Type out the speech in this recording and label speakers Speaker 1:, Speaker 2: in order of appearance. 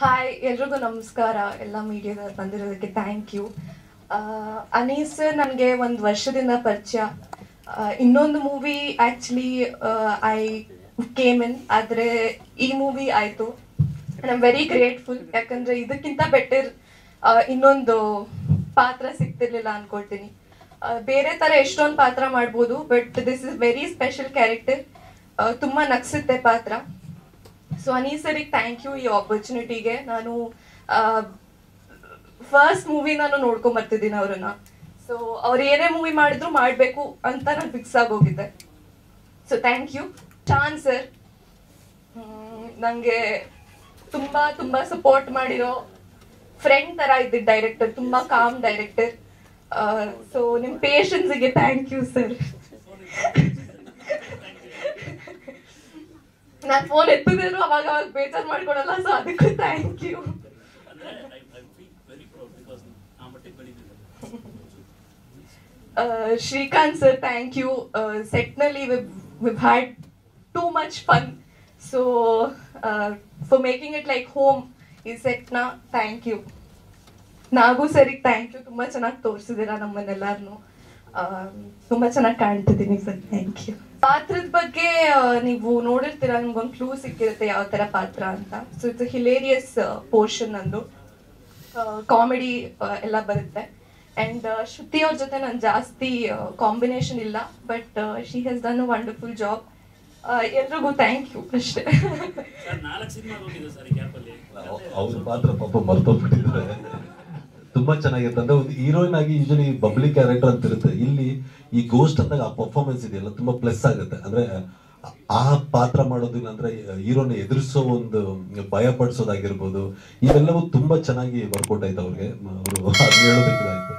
Speaker 1: Hi ಎಲ್ರಿಗೂ ನಮಸ್ಕಾರ. ಎಲ್ಲ ಮೀಡಿಯಾದ ಬಂದಿರೋದಕ್ಕೆ ಥ್ಯಾಂಕ್ ಯು ಅನೀಸ್ ನನಗೆ ಒಂದು ವರ್ಷದಿಂದ ಪರಿಚಯ. ಇನ್ನೊಂದು movie actually I came in ಆದರೆ ಈ ಮೂವಿ ಆಯಿತು. ಐ ಆಮ್ ವೆರಿ ಗ್ರೇಟ್ಫುಲ್ ಯಾಕಂದರೆ ಇದಕ್ಕಿಂತ ಬೆಟರ್ ಇನ್ನೊಂದು ಪಾತ್ರ ಸಿಗ್ತಿರ್ಲಿಲ್ಲ ಅನ್ಕೊಳ್ತೀನಿ. ಬೇರೆ ಥರ ಎಷ್ಟೊಂದು ಪಾತ್ರ ಮಾಡ್ಬೋದು but this is very special character ತುಂಬ ನಗ್ಸುತ್ತೆ ಪಾತ್ರ. ಸೊ ಅನೀಸರಿಗೆ ಥ್ಯಾಂಕ್ ಯು ಈ ಆಪರ್ಚುನಿಟಿಗೆ ನಾನು ಫಸ್ಟ್ ಮೂವಿ ನಾನು ನೋಡ್ಕೊಂಡ್ ಬರ್ತಿದ್ದೀನಿ ಅವ್ರನ್ನ. ಸೊ ಅವ್ರು ಏನೇ ಮೂವಿ ಮಾಡಿದ್ರು ಮಾಡಬೇಕು ಅಂತ ನಾನು ಫಿಕ್ಸ್ ಆಗೋಗಿದ್ದೆ ಸೊ ಥ್ಯಾಂಕ್ ಯು ಚಾನ್ ಸರ್ ನನಗೆ ತುಂಬಾ ತುಂಬಾ ಸಪೋರ್ಟ್ ಮಾಡಿರೋ ಫ್ರೆಂಡ್ ತರ ಇದ್ದಿದ್ದ ಡೈರೆಕ್ಟರ್ ತುಂಬಾ ಕಾಮ್ ಡೈರೆಕ್ಟರ್ ಸೊ ನಿಮ್ಮ ಪೇಷನ್ಸ್ಗೆ ಥ್ಯಾಂಕ್ ಯು ಸರ್ ನಾನು ಫೋನ್ ಎತ್ತಿದ್ರು ಅವಾಗ ಅವಾಗ ಬೇಜಾರ್ ಮಾಡ್ಕೊಳಲ್ಲ ಸೊ ಅದಕ್ಕೂ ಥ್ಯಾಂಕ್ ಯು
Speaker 2: ಅಂದ್ರೆ I I feel very proud because ಆ ಮಟ್ಟಿಗೆ ಬೆಳೆದಿದೆ
Speaker 1: ಶ್ರೀಕಾಂತ್ ಸರ್ ಥ್ಯಾಂಕ್ ಯು ಸೆಟ್ನಲ್ಲಿ we've had too much fun so far making it like home ಈ ಸೆಟ್ನ ಥ್ಯಾಂಕ್ ಯು ನಾಗೂ ಸರಿಗೆ ಥ್ಯಾಂಕ್ ಯು ತುಂಬ ಚೆನ್ನಾಗಿ ತೋರಿಸಿದ್ದೀರಾ ನಮ್ಮನ್ನೆಲ್ಲರನ್ನು ತುಂಬ ಚೆನ್ನಾಗಿ ಕಾಣ್ತಿದ್ದೀನಿ ಸರ್ ಥ್ಯಾಂಕ್ ಯು ಪಾತ್ರದ ಬಗ್ಗೆ ನೀವು ನೋಡಿರ್ತೀರ? ನಿಮ್ಗೊಂದು ಕ್ಲೂ ಸಿಕ್ಕಿರುತ್ತೆ ಯಾವ ತರ ಪಾತ್ರ ಅಂತ. ಸೊ ಇಟ್ಸ್ ಹಿಲೇರಿಯಸ್ ಪೋರ್ಷನ್ ಅಂದು ಕಾಮಿಡಿ ಎಲ್ಲ ಬರುತ್ತೆ. ಅಂಡ್ ಶ್ರುತಿ ಅವ್ರ ಜೊತೆ ನಾನು ಜಾಸ್ತಿ ಕಾಂಬಿನೇಷನ್ ಇಲ್ಲ. But she has done wonderful job ಎಲ್ರಿಗೂ ಥ್ಯಾಂಕ್ ಯು ಅಷ್ಟೇ.
Speaker 3: ಅವ್ರ ಪಾತ್ರ ಪಾಪ ಮರ್ತೋಗ್ಬಿಟ್ಟಿದ್ದಾರೆ ತುಂಬಾ ಚೆನ್ನಾಗಿರುತ್ತೆ. ಅಂದ್ರೆ ಒಂದು ಹೀರೋಯಿನ್ ಆಗಿ ಯೂಶಲಿ ಬಬ್ಲಿ ಕ್ಯಾರೆಕ್ಟರ್ ಅಂತ ಇರುತ್ತೆ. ಇಲ್ಲಿ ಈ ಗೋಸ್ಟ್ ಅಂದಾಗ ಆ ಪರ್ಫಾರ್ಮೆನ್ಸ್ ಇದೆಯಲ್ಲ, ತುಂಬಾ ಪ್ಲಸ್ ಆಗುತ್ತೆ. ಅಂದ್ರೆ ಆ ಪಾತ್ರ ಮಾಡೋದಿಲ್ಲ ಅಂದ್ರೆ ಹೀರೋನ ಎದುರಿಸೋ ಒಂದು ಭಯ ಪಡಿಸೋದಾಗಿರ್ಬೋದು. ಇವೆಲ್ಲವೂ ತುಂಬಾ ಚೆನ್ನಾಗಿ ವರ್ಕೌಟ್ ಆಯ್ತು ಅವ್ರಿಗೆ. ಅವರು ಹೇಳೋದಕ್ಕೆ ಹೇಳೋದಕ್ಕಿಲ್ಲ